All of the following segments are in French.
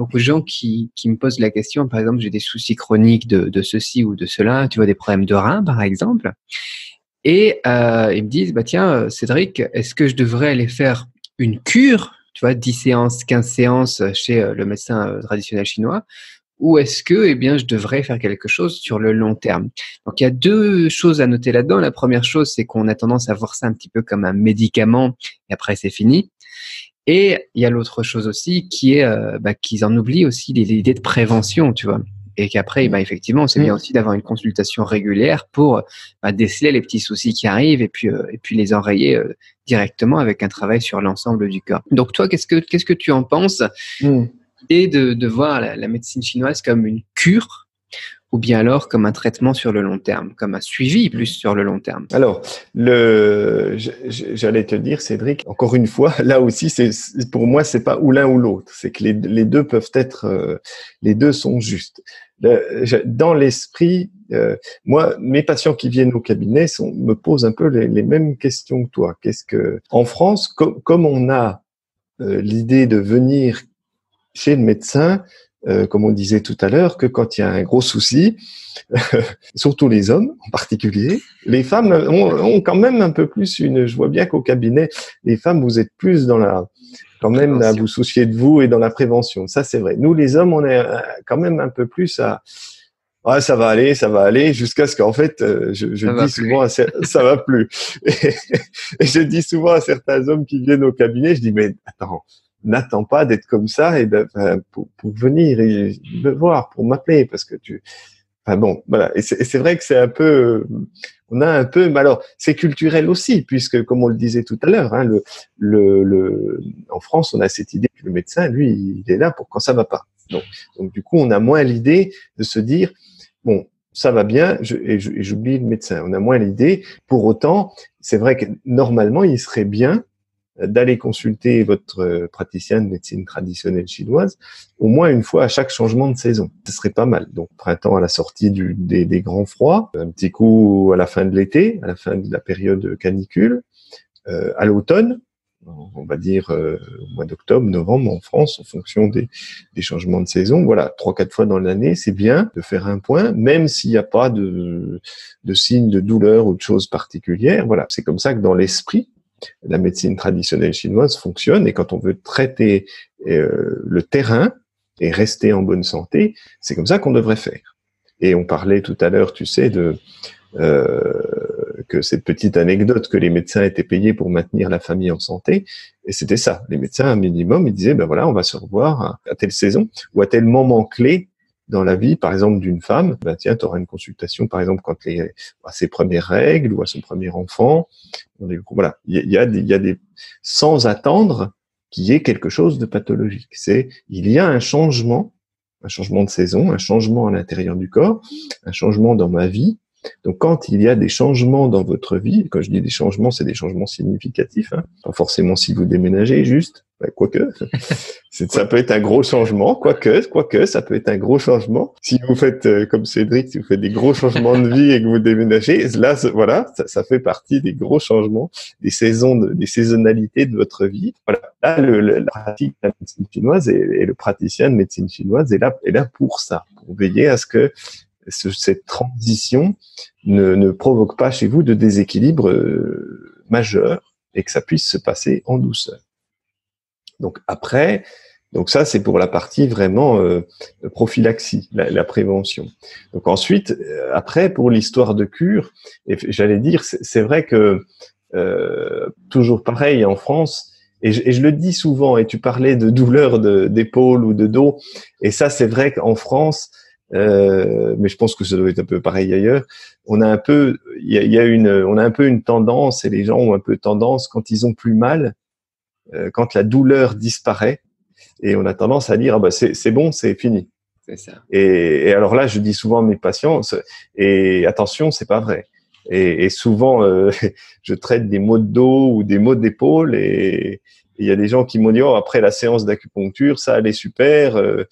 beaucoup de gens qui, me posent la question, par exemple, j'ai des soucis chroniques de, ceci ou de cela, tu vois, des problèmes de rein, par exemple. Et euh, ils me disent, bah tiens, Cédric, est-ce que je devrais aller faire une cure, tu vois, 10 séances, 15 séances chez euh, le médecin euh, traditionnel chinois, ou est-ce que, eh bien, je devrais faire quelque chose sur le long terme? Donc, il y a deux choses à noter là-dedans. La première chose, c'est qu'on a tendance à voir ça un petit peu comme un médicament, et après c'est fini. Et il y a l'autre chose aussi qui est euh, bah, qu'ils en oublient aussi l'idée de prévention, tu vois. Et qu'après, bah, effectivement, c'est bien mm. aussi d'avoir une consultation régulière pour bah, déceler les petits soucis qui arrivent et puis, euh, et puis les enrayer euh, directement avec un travail sur l'ensemble du corps. Donc toi, qu'est-ce que, qu'est-ce que tu en penses mm. Et de, de voir la, la, médecine chinoise comme une cure ou bien alors comme un traitement sur le long terme, comme un suivi plus sur le long terme Alors, le, j'allais te dire, Cédric, encore une fois, là aussi, c'est pour moi, c'est pas ou l'un ou l'autre, c'est que les, les, deux peuvent être, euh, les deux sont justes. dans l'esprit, euh, moi, mes patients qui viennent au cabinet sont, me posent un peu les, les mêmes questions que toi. Qu'est-ce que, en France, comme on a euh, l'idée de venir chez le médecin, euh, comme on disait tout à l'heure, que quand il y a un gros souci, surtout les hommes en particulier, les femmes ont, quand même un peu plus une. Je vois bien qu'au cabinet, les femmes, vous êtes plus dans la quand même à vous soucier de vous et dans la prévention. Ça, c'est vrai. Nous, les hommes, on est euh, quand même un peu plus à Ouais, ça va aller, ça va aller, jusqu'à ce qu'en fait, euh, je, je dis souvent, ça va plus. Et, et, je dis souvent à certains hommes qui viennent au cabinet, je dis mais attends, n'attends pas d'être comme ça et pour, pour, venir et me voir, pour m'appeler, parce que tu. Enfin bon, voilà. Et c'est vrai que c'est un peu, on a un peu, mais alors c'est culturel aussi, puisque comme on le disait tout à l'heure, hein, le, le, le, en France, on a cette idée que le médecin, lui, il est là pour quand ça va pas. Donc, donc du coup, on a moins l'idée de se dire, bon, ça va bien, je, et j'oublie le médecin. On a moins l'idée. Pour autant, c'est vrai que normalement, il serait bien d'aller consulter votre praticien de médecine traditionnelle chinoise au moins une fois à chaque changement de saison. Ce serait pas mal. Donc printemps à la sortie du, des, grands froids, un petit coup à la fin de l'été, à la fin de la période canicule, euh, à l'automne, on va dire euh, au mois d'octobre, novembre en France, en fonction des, des changements de saison. Voilà, trois quatre fois dans l'année, c'est bien de faire un point, même s'il n'y a pas de, de signes de douleur ou de choses particulières. Voilà, c'est comme ça que dans l'esprit, la médecine traditionnelle chinoise fonctionne et quand on veut traiter euh, le terrain et rester en bonne santé, c'est comme ça qu'on devrait faire. Et on parlait tout à l'heure, tu sais, de euh, que cette petite anecdote que les médecins étaient payés pour maintenir la famille en santé, et c'était ça. Les médecins, un minimum, ils disaient, ben voilà, on va se revoir à telle saison ou à tel moment clé dans la vie, par exemple, d'une femme, ben tiens, tu auras une consultation, par exemple, quand à ses premières règles ou à son premier enfant. Voilà, il y a, il y a des, sans attendre qu'il y ait quelque chose de pathologique. C'est, il y a un changement, un changement de saison, un changement à l'intérieur du corps, un changement dans ma vie, donc, quand il y a des changements dans votre vie, quand je dis des changements, c'est des changements significatifs, hein, pas forcément si vous déménagez, juste, bah, quoique, ça peut être un gros changement, quoique, quoique, ça peut être un gros changement. Si vous faites euh, comme Cédric, si vous faites des gros changements de vie et que vous déménagez, là, voilà, ça, fait partie des gros changements, des saisons, des saisonnalités de votre vie. Voilà, là, le, la pratique de la médecine chinoise et, et, le praticien de médecine chinoise est là, est là pour ça, pour veiller à ce que cette transition ne, ne, provoque pas chez vous de déséquilibre euh, majeur et que ça puisse se passer en douceur. Donc après, donc ça c'est pour la partie vraiment euh, prophylaxie, la, la, prévention. Donc ensuite, euh, après pour l'histoire de cure, j'allais dire, c'est vrai que euh, toujours pareil en France, et je, et je, le dis souvent, et tu parlais de douleur d'épaule ou de dos, et ça c'est vrai qu'en France, euh, mais je pense que ça doit être un peu pareil ailleurs. On a un peu, il y a, une, on a un peu une tendance, et les gens ont un peu tendance quand ils ont plus mal, quand la douleur disparaît, et on a tendance à dire ah bah c'est bon, c'est fini. Ça. Et, et, alors là, je dis souvent à mes patients, et attention, c'est pas vrai. Et, et souvent, euh, je traite des maux de dos ou des maux d'épaule, et il y a des gens qui m'ont dit oh après la séance d'acupuncture, ça allait super. Euh,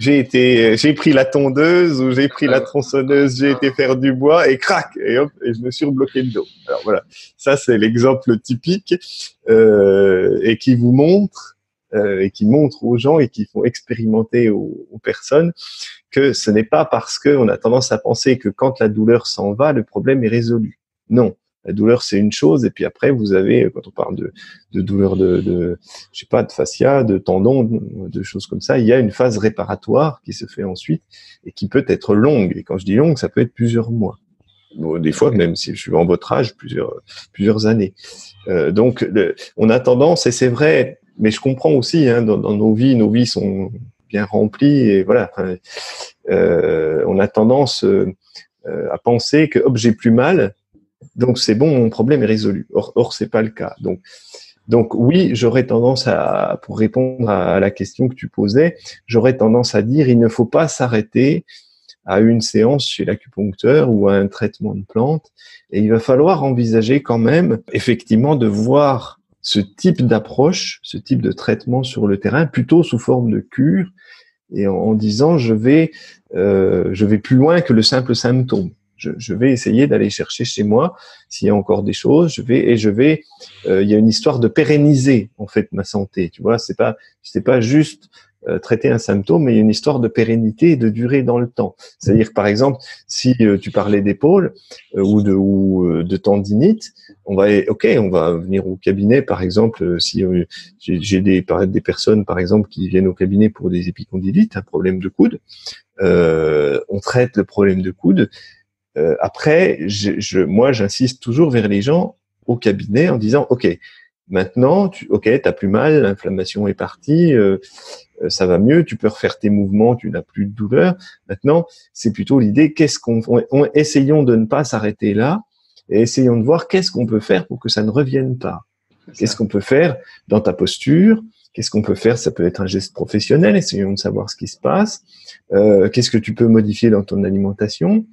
j'ai été, j'ai pris la tondeuse ou j'ai pris la tronçonneuse, j'ai été faire du bois et crac et hop et je me suis rebloqué le dos. Alors voilà, ça c'est l'exemple typique euh, et qui vous montre euh, et qui montrent aux gens et qui font expérimenter aux, aux personnes que ce n'est pas parce qu'on a tendance à penser que quand la douleur s'en va, le problème est résolu. Non, la douleur, c'est une chose, et puis après, vous avez, quand on parle de, de douleur de, de, je sais pas, de fascia, de tendons, de choses comme ça, il y a une phase réparatoire qui se fait ensuite et qui peut être longue. Et quand je dis longue, ça peut être plusieurs mois. Bon, des fois, même si je suis en votre âge, plusieurs, plusieurs années. Euh, donc, on a tendance, et c'est vrai, mais je comprends aussi, hein, dans, dans, nos vies, nos vies sont bien remplies, et voilà, euh, on a tendance euh, à penser que, hop, j'ai plus mal, donc c'est bon, mon problème est résolu. Or, or c'est pas le cas. Donc, oui, j'aurais tendance à, pour répondre à la question que tu posais, j'aurais tendance à dire il ne faut pas s'arrêter à une séance chez l'acupuncteur ou à un traitement de plante. Et il va falloir envisager quand même, effectivement, de voir ce type d'approche, ce type de traitement sur le terrain, plutôt sous forme de cure, et en, disant je vais, euh, je vais plus loin que le simple symptôme je, vais essayer d'aller chercher chez moi s'il y a encore des choses. Je vais et je vais. Euh, il y a une histoire de pérenniser en fait ma santé. Tu vois, c'est pas c'est pas juste euh, traiter un symptôme, mais il y a une histoire de pérennité et de durée dans le temps. C'est-à-dire, par exemple, si euh, tu parlais d'épaule ou de ou de tendinite, on va, ok, on va venir au cabinet, par exemple, si j'ai des, des personnes, par exemple, qui viennent au cabinet pour des épicondylites, un problème de coude, on traite le problème de coude euh, après, je, moi, j'insiste toujours vers les gens au cabinet en disant, OK, maintenant, tu, OK, t'as plus mal, l'inflammation est partie, euh, euh, ça va mieux, tu peux refaire tes mouvements, tu n'as plus de douleur. Maintenant, c'est plutôt l'idée, qu'est-ce qu'on, essayons de ne pas s'arrêter là et essayons de voir qu'est-ce qu'on peut faire pour que ça ne revienne pas. Qu'est-ce qu'on peut faire dans ta posture? Qu'est-ce qu'on peut faire? Ça peut être un geste professionnel. Essayons de savoir ce qui se passe. Euh, qu'est-ce que tu peux modifier dans ton alimentation?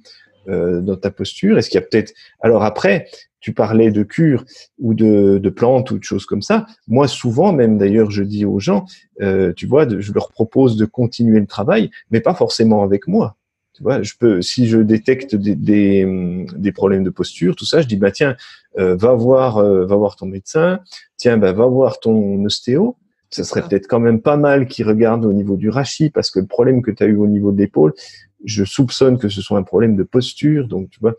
Euh, dans ta posture? Est-ce qu'il y a peut-être alors après tu parlais de cure ou de, de plantes ou de choses comme ça. Moi, souvent, même d'ailleurs, je dis aux gens, euh, tu vois, je leur propose de continuer le travail, mais pas forcément avec moi. Tu vois, je peux, si je détecte des, des, des problèmes de posture, tout ça, je dis, bah tiens, euh, va voir, euh, va voir ton médecin. Tiens, bah va voir ton ostéo. Ça serait peut-être quand même pas mal qu'il regarde au niveau du rachis, parce que le problème que tu as eu au niveau de l'épaule, je soupçonne que ce soit un problème de posture. Donc, tu vois.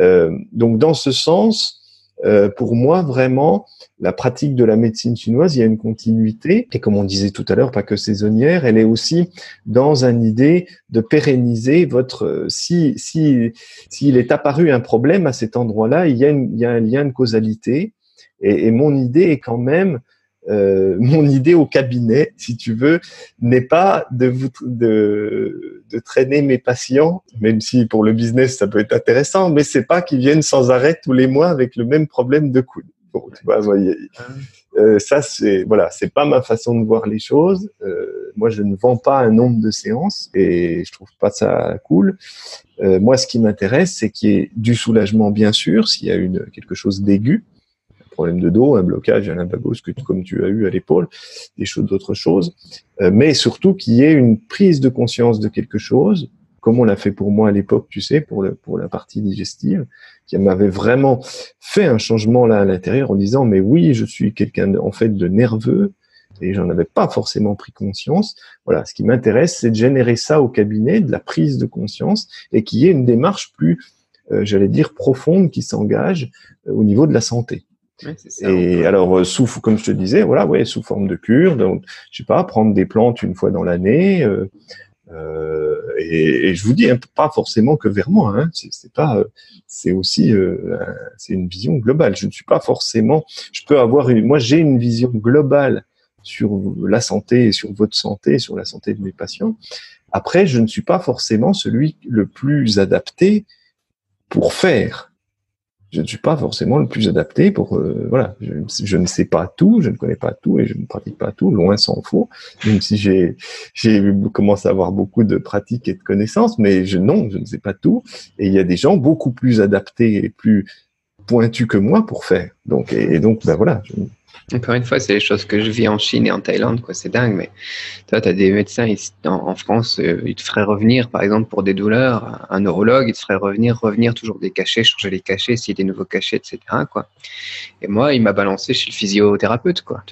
Euh, donc, dans ce sens, euh, pour moi, vraiment, la pratique de la médecine chinoise, il y a une continuité. Et comme on disait tout à l'heure, pas que saisonnière, elle est aussi dans une idée de pérenniser votre. Euh, si si s'il est apparu un problème à cet endroit-là, il y a, il y a un lien de causalité. Et, et mon idée est quand même euh, mon idée au cabinet, si tu veux, n'est pas de, vous, de, de traîner mes patients, même si pour le business ça peut être intéressant, mais c'est pas qu'ils viennent sans arrêt tous les mois avec le même problème de coude. Bon, tu vois, voyez, euh, ça c'est voilà, c'est pas ma façon de voir les choses. Euh, moi, je ne vends pas un nombre de séances et je trouve pas ça cool. Moi, ce qui m'intéresse, c'est qu'il y ait du soulagement, bien sûr, s'il y a une quelque chose d'aigu, problème de dos, un blocage, un lymphagos que comme tu as eu à l'épaule, des choses, d'autres choses, euh, mais surtout qu'il y ait une prise de conscience de quelque chose, comme on l'a fait pour moi à l'époque, tu sais, pour pour la partie digestive, qui m'avait vraiment fait un changement là à l'intérieur en disant mais oui, je suis quelqu'un en fait de nerveux et j'en avais pas forcément pris conscience. Voilà, ce qui m'intéresse, c'est de générer ça au cabinet, de la prise de conscience et qu'il y ait une démarche plus, euh, j'allais dire, profonde qui s'engage euh, au niveau de la santé et alors, euh, sous, comme je te disais, voilà, ouais, sous forme de cure, donc, je sais pas, prendre des plantes une fois dans l'année. Euh, euh, et, et, je vous dis, hein, pas forcément que vers moi. Hein, c'est pas, euh, c'est aussi, euh, c'est une vision globale. Je ne suis pas forcément. Je peux avoir une. Moi, j'ai une vision globale sur la santé, sur votre santé, sur la santé de mes patients. Après, je ne suis pas forcément celui le plus adapté pour faire je ne suis pas forcément le plus adapté pour euh, voilà je, ne sais pas tout je ne connais pas tout et je ne pratique pas tout loin s'en faut. Même si j'ai commencé à avoir beaucoup de pratiques et de connaissances mais je non je ne sais pas tout. Et il y a des gens beaucoup plus adaptés et plus pointus que moi pour faire. Donc et, donc ben voilà encore une fois, c'est les choses que je vis en Chine et en Thaïlande, quoi. C'est dingue, mais toi, tu as des médecins ici, en, France, euh, ils te feraient revenir, par exemple, pour des douleurs, un neurologue, il te ferait revenir, revenir toujours des cachets, changer les cachets, s'il y a des nouveaux cachets, etc.. Et moi, il m'a balancé chez le physiothérapeute, quoi.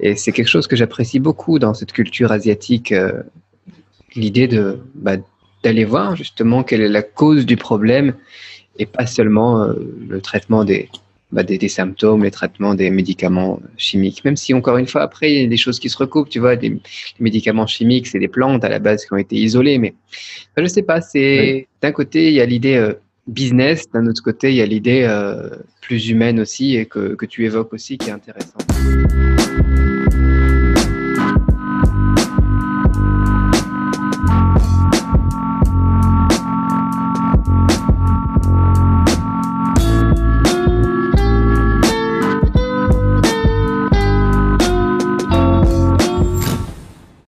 Et c'est quelque chose que j'apprécie beaucoup dans cette culture asiatique, euh, l'idée de bah, d'aller voir justement quelle est la cause du problème et pas seulement euh, le traitement des, bah, des, des, symptômes, les traitements des médicaments chimiques. Même si, encore une fois, après, il y a des choses qui se recoupent. Tu vois, des, les médicaments chimiques, c'est des plantes à la base qui ont été isolées. Mais enfin, je sais pas, c'est oui. d'un côté, il y a l'idée euh, business, d'un autre côté, il y a l'idée euh, plus humaine aussi et que, que tu évoques aussi qui est intéressante.